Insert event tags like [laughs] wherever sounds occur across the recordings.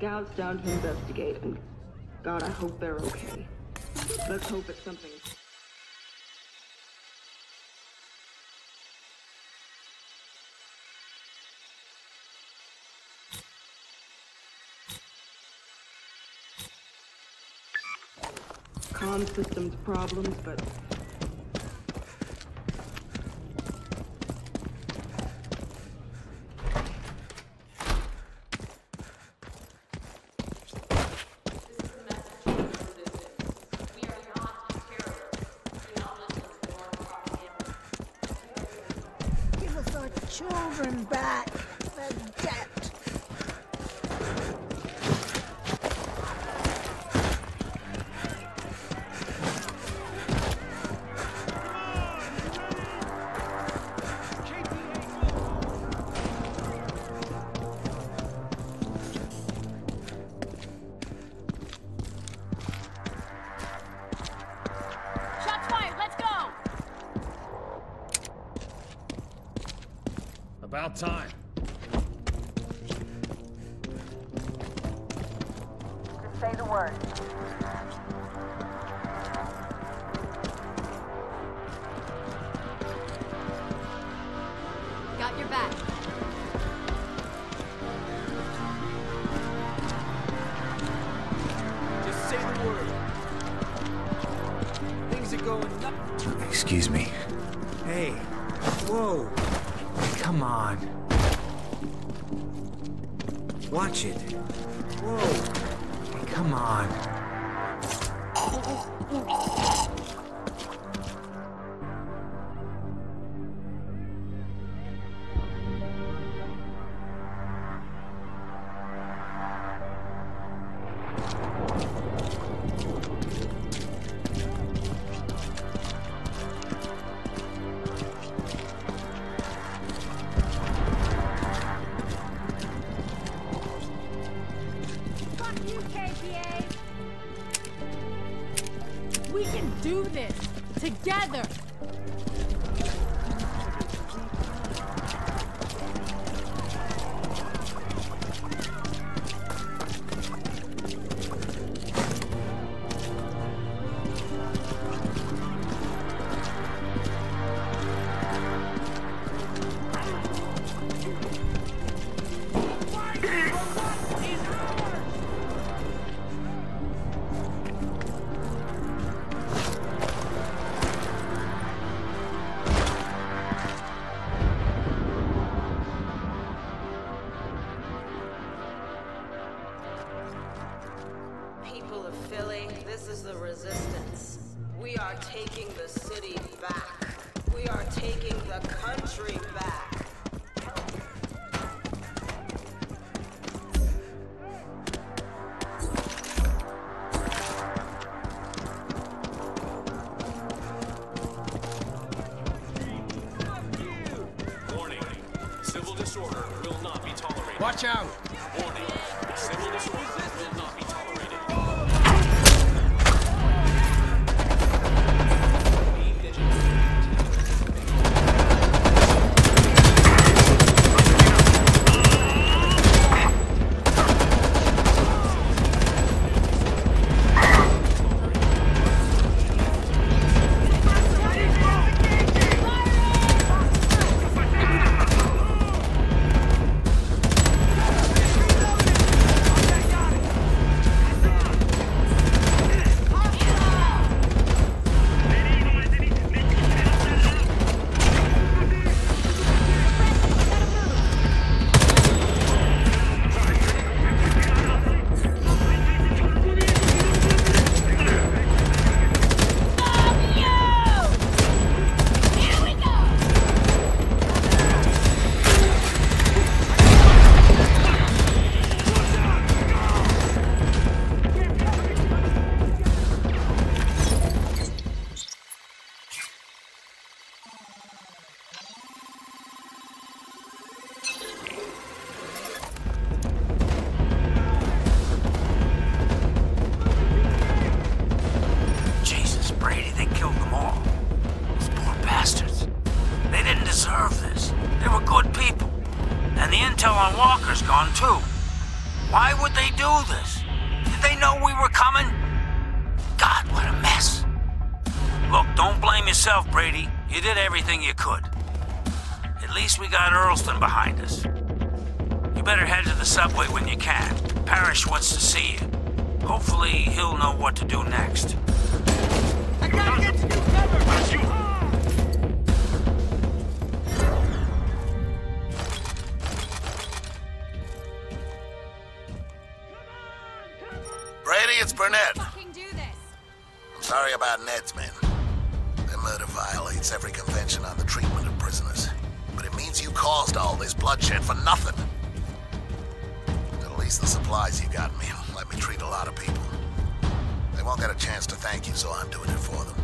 scouts down to investigate, and God, I hope they're okay. Let's hope it's something. Com systems problems, but children back for death. Excuse me. Hey. Whoa. Come on. Watch it. Whoa. Come on. Watch out! Parrish wants to see you. Hopefully, he'll know what to do next. I gotta get to new cover! Brady, it's Burnett. Fucking do this. I'm sorry about Ned's men. Their murder violates every convention on the treatment of prisoners. But it means you caused all this bloodshed for nothing. The supplies you got me let me treat a lot of people. They won't get a chance to thank you, so I'm doing it for them.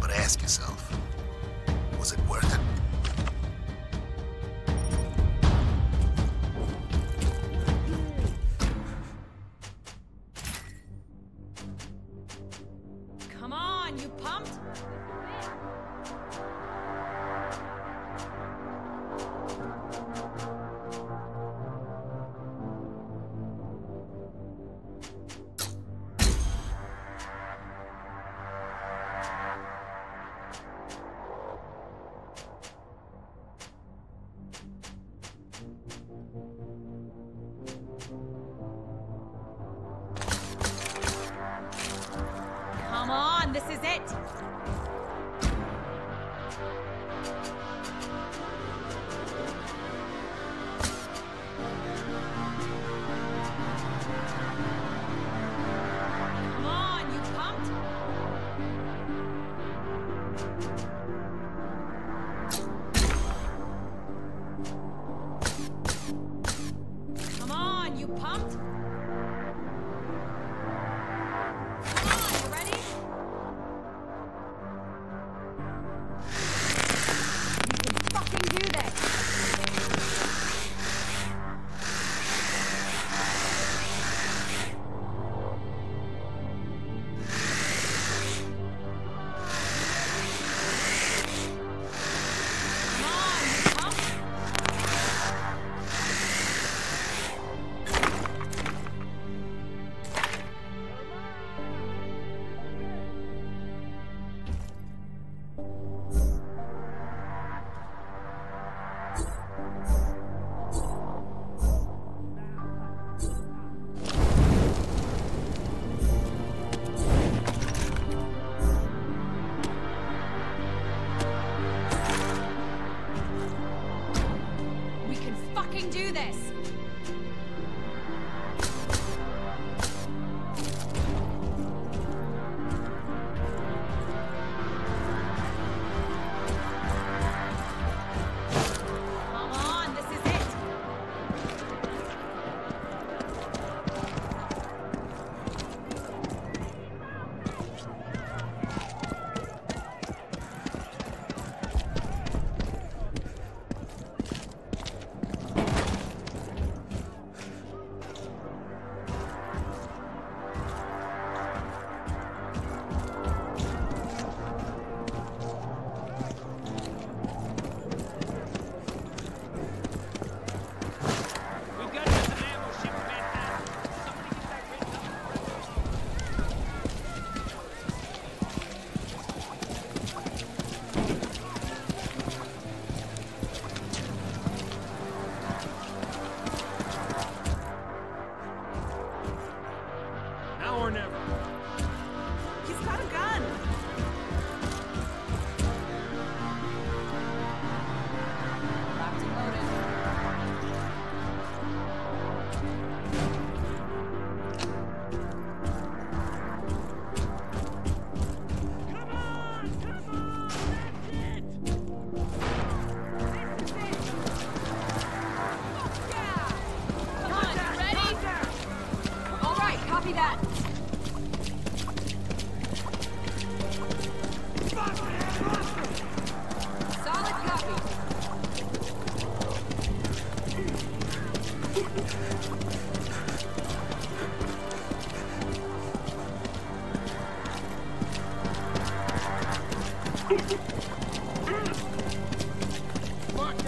But ask yourself, was it worth it?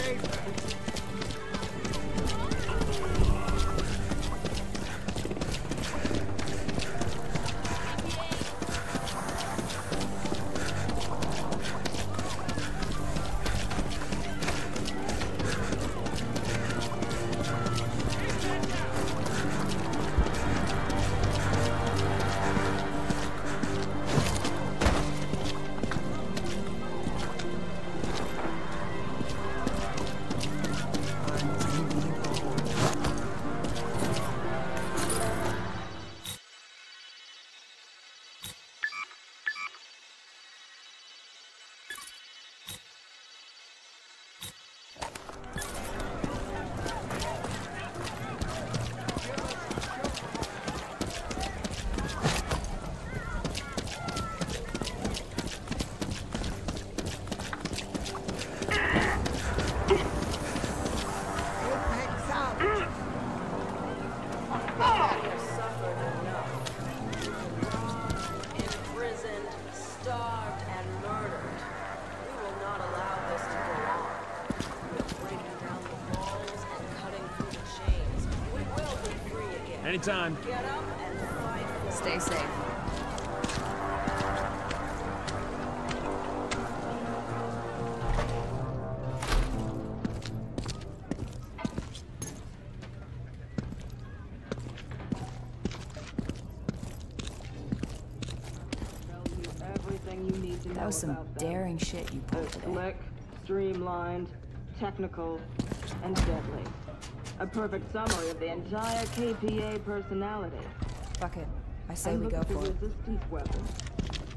Anytime. Get up and fight. Stay safe. Tell you everything you need to know That was some about them. daring shit you They're pulled today. slick, streamlined, technical, and deadly. A perfect summary of the entire KPA personality. Fuck it. I say And we go for it. resistance weapons.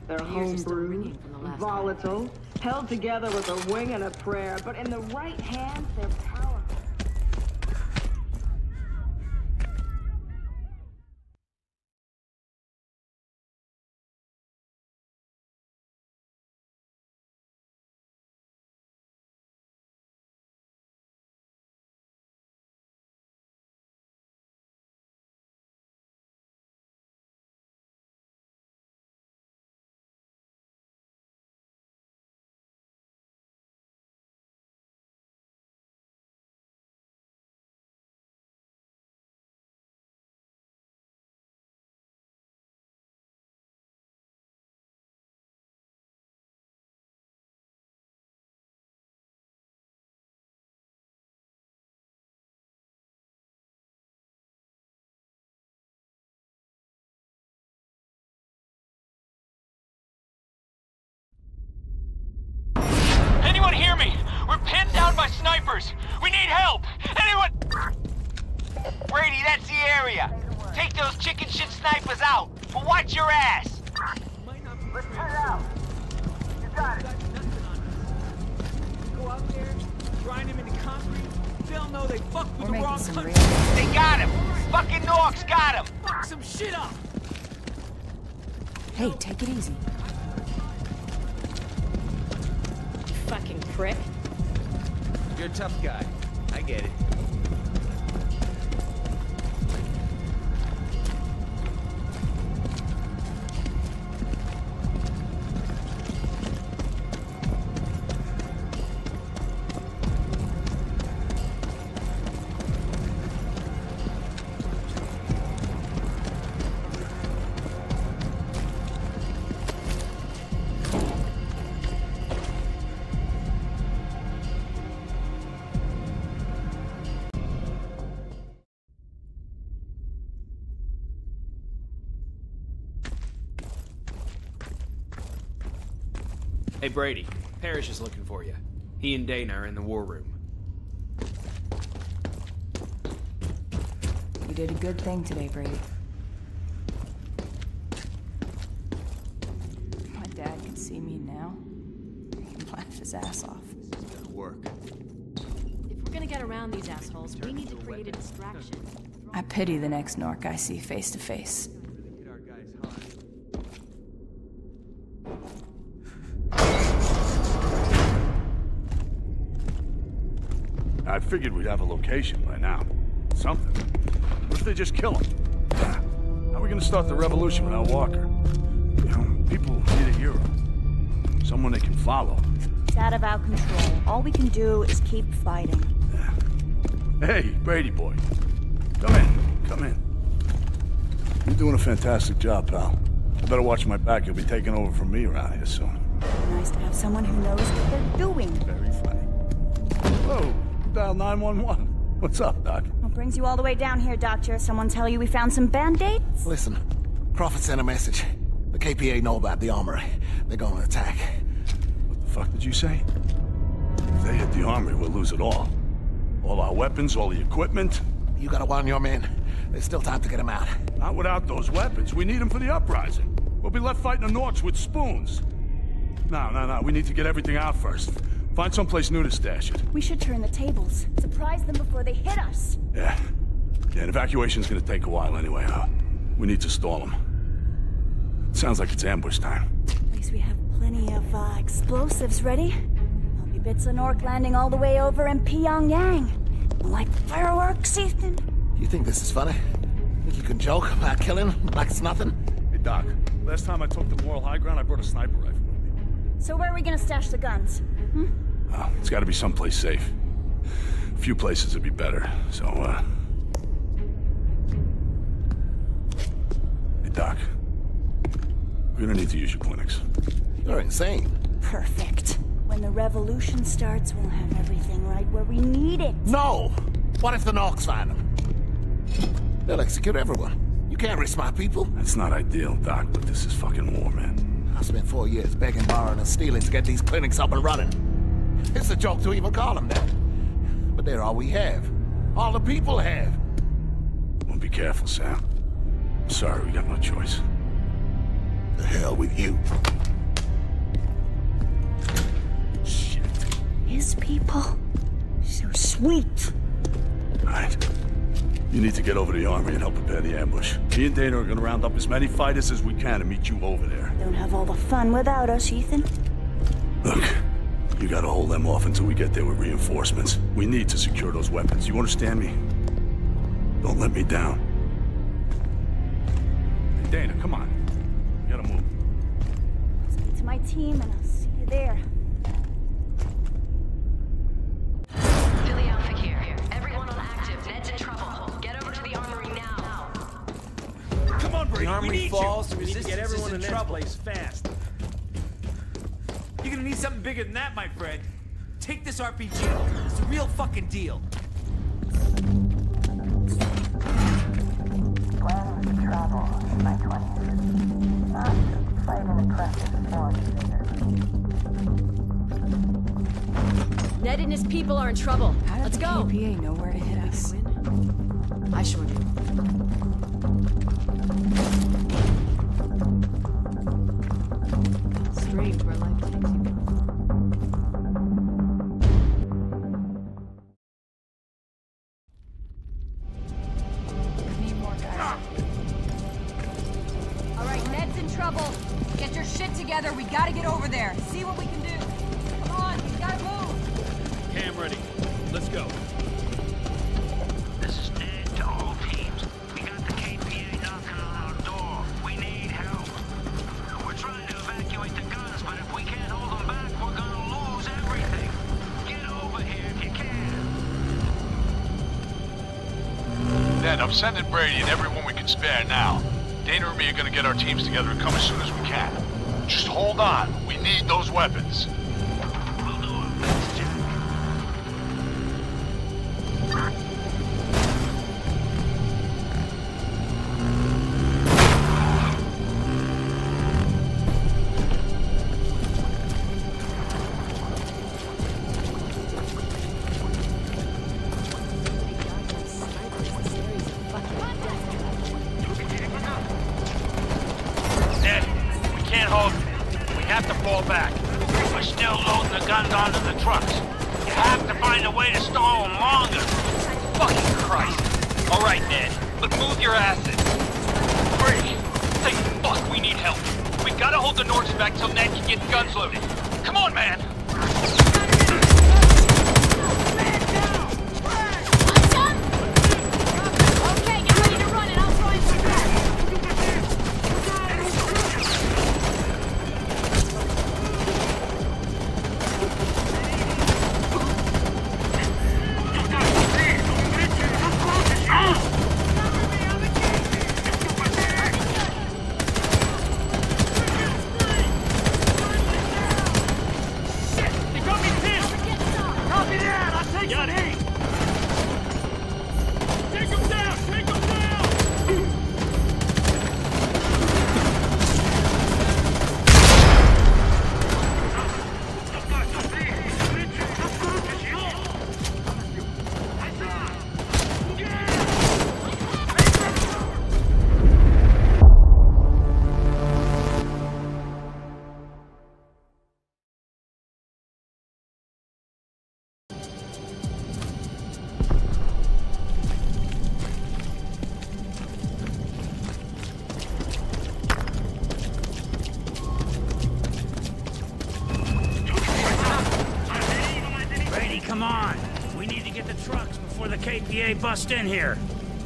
They're Ears are still homebrewed, the volatile, held together with a wing and a prayer, but in the right hands, they're by snipers. We need help. Anyone? Brady, that's the area. Take those chicken shit snipers out, but watch your ass. Let's head out. You got it. Go out there, grind him into concrete. They'll know they fucked with We're the wrong country. They got him. Fucking Norks got him. Fuck some shit up. Hey, take it easy. Fucking prick. You're a tough guy. I get it. Hey, Brady. Parrish is looking for you. He and Dana are in the war room. You did a good thing today, Brady. My dad can see me now. He can laugh his ass off. It'll work. If we're gonna get around these assholes, we need to create a distraction. I pity the next Nork I see face to face. I figured we'd have a location by now. Something. What if they just kill him? How are we gonna start the revolution without Walker? You know, people need a hero. Someone they can follow. It's out of our control. All we can do is keep fighting. Hey, Brady boy. Come in. Come in. You're doing a fantastic job, pal. I better watch my back. You'll be taking over from me around here soon. Nice to have someone who knows what they're doing. Very dial 911. What's up, Doc? What brings you all the way down here, Doctor? Someone tell you we found some band-aids? Listen, Crawford sent a message. The KPA know about the armory. They're gonna attack. What the fuck did you say? If they hit the armory, we'll lose it all. All our weapons, all the equipment. You gotta warn your men. There's still time to get them out. Not without those weapons. We need them for the uprising. We'll be left fighting the Norks with spoons. No, no, no. We need to get everything out first. Find someplace new to stash it. We should turn the tables. Surprise them before they hit us. Yeah. Yeah, an evacuation's gonna take a while anyway, huh? We need to stall them. Sounds like it's ambush time. At least we have plenty of uh, explosives ready. There'll be bits of Nork landing all the way over in Pyongyang. Like fireworks, Ethan. You think this is funny? Think you can joke about killing like it's nothing? Hey, Doc. Last time I took the moral high ground, I brought a sniper rifle with me. So where are we gonna stash the guns? Oh, it's gotta be someplace safe. A few places would be better, so, uh... Doc. We're gonna need to use your clinics. You're insane. Perfect. When the revolution starts, we'll have everything right where we need it. No! What if the Norks find them? They'll execute everyone. You can't risk my people. That's not ideal, Doc, but this is fucking war, man. I spent four years begging, borrowing, and stealing to get these clinics up and running. It's a joke to even call them that. But they're all we have. All the people have. Well, be careful, Sam. I'm sorry, we got no choice. The hell with you. Shit. His people. So sweet. Right. You need to get over to the army and help prepare the ambush. Me and Dana are gonna round up as many fighters as we can and meet you over there. Don't have all the fun without us, Ethan. Look, you gotta hold them off until we get there with reinforcements. We need to secure those weapons. You understand me? Don't let me down. Hey, Dana, come on. We gotta move. Speak to my team and I'll see you there. Philly Alpha here. Everyone on active. Ned's in trouble. Get over to the armory now. Come on, Brady. The armory we need falls, you. we need to get Resistance everyone is in in trouble. place fast. You're gonna need something bigger than that, my friend. Take this RPG. It's the real fucking deal. Plans to travel in my 20s. Not fight an oppressive foreign. Ned and his people are in trouble. Let's go. KPA know where to hit us. I sure do. Trouble. Get your shit together. We gotta get over there. See what we can do. Come on, we gotta move. Cam ready. Let's go. This is Ned to all teams. We got the KPA knocking on our door. We need help. We're trying to evacuate the guns, but if we can't hold them back, we're gonna lose everything. Get over here if you can. Ned, I'm sending Brady and everyone we can spare now. Dana and me are gonna get our teams together and come as soon as we can. Just hold on. We need those weapons. Trucks. You have to find a way to stall them longer. Fucking Christ. All right, Ned. But move your asses. Brady, thank fuck we need help. We gotta hold the Norks back till Ned can get guns loaded. Come on, man. KPA bust in here.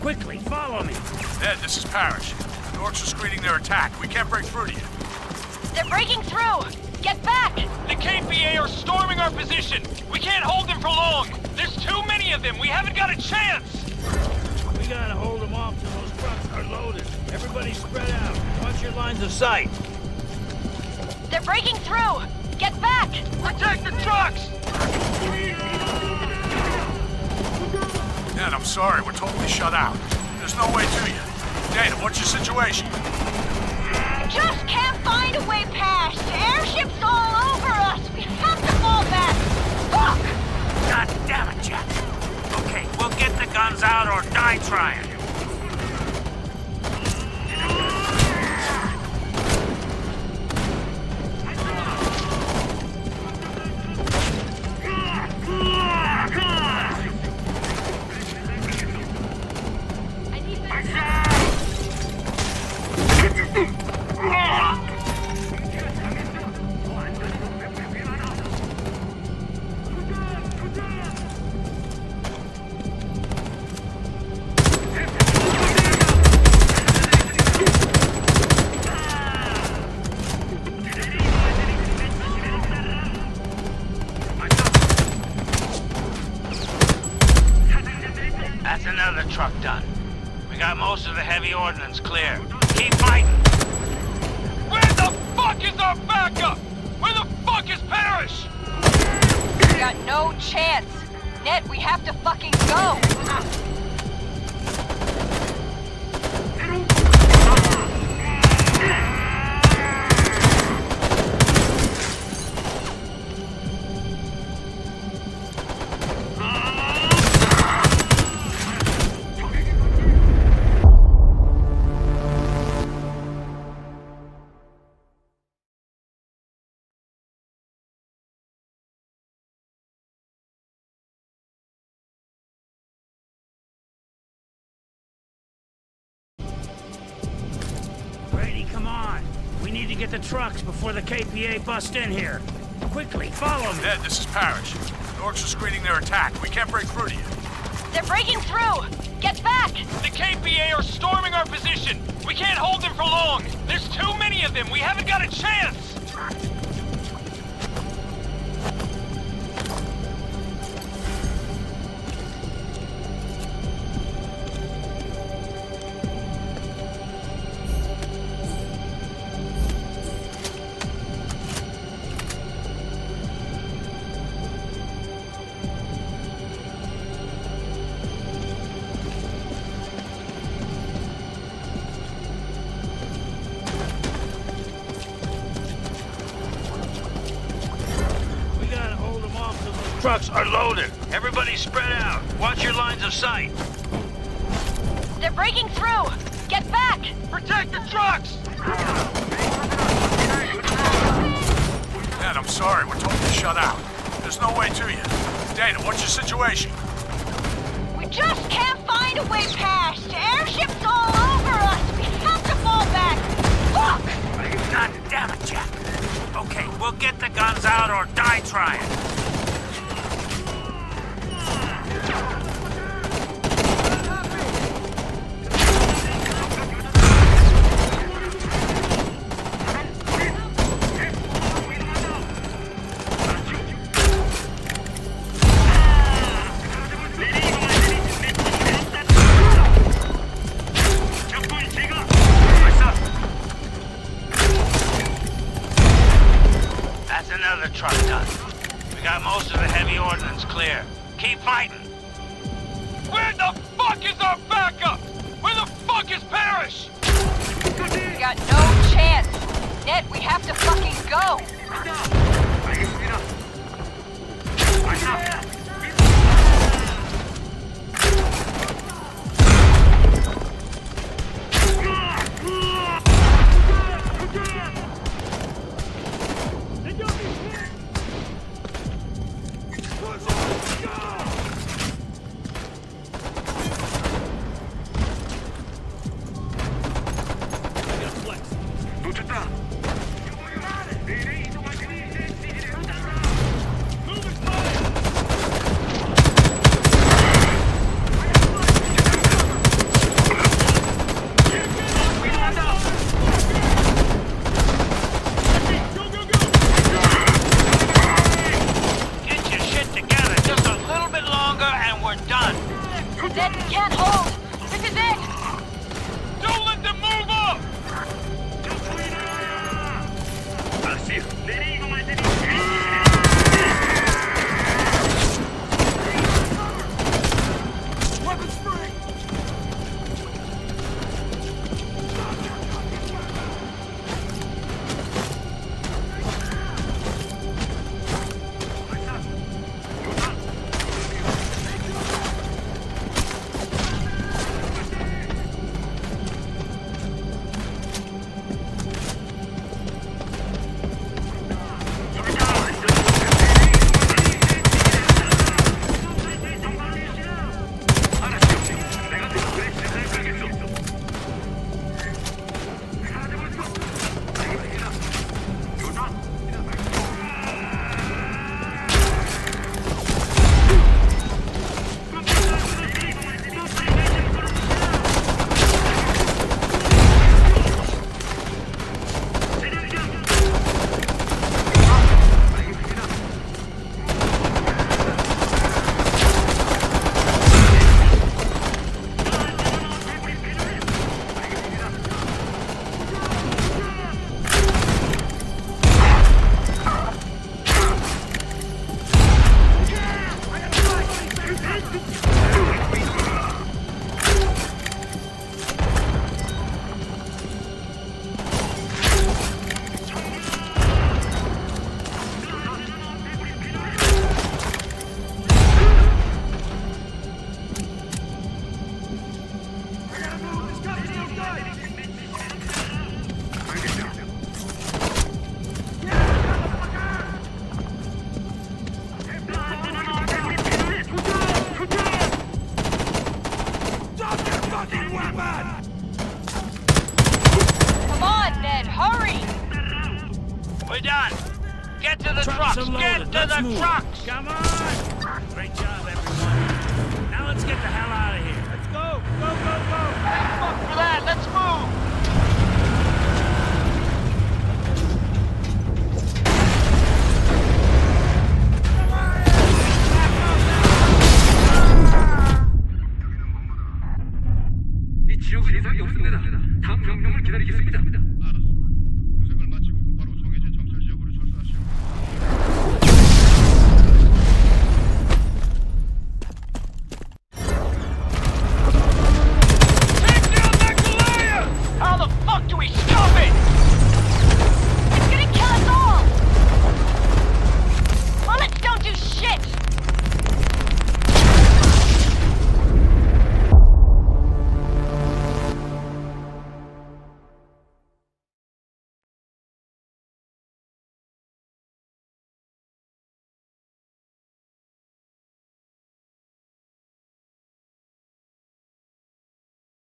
Quickly, follow me. Ned, this is Parrish. The Norks are screening their attack. We can't break through to you. They're breaking through. Get back. The KPA are storming our position. We can't hold them for long. There's too many of them. We haven't got a chance. We gotta hold them off till those trucks are loaded. Everybody spread out. Watch your lines of sight. They're breaking through! Get back! Protect the trucks! Ned, I'm sorry. We're totally shut out. There's no way to you. Dana, what's your situation? Just can't find a way past! Airships all over us! We have to fall back! Fuck! God damn it, Jack. Okay, we'll get the guns out or die trying. Mm-hmm. [laughs] get the trucks before the KPA bust in here. Quickly, follow me. Ned, this is Parrish. The Norks are screening their attack. We can't break through to you. They're breaking through! Get back! The KPA are storming our position. We can't hold them for long. There's too many of them. We haven't got a chance. Trucks are loaded. Everybody spread out. Watch your lines of sight. They're breaking through! Get back! Protect the trucks! Ned, I'm sorry. We're totally shut out. There's no way to you. Dana, what's your situation? We just can't find a way past! Airships all over us! We have to fall back! Fuck! God damn it, Jack. Okay, we'll get the guns out or die trying. Чита!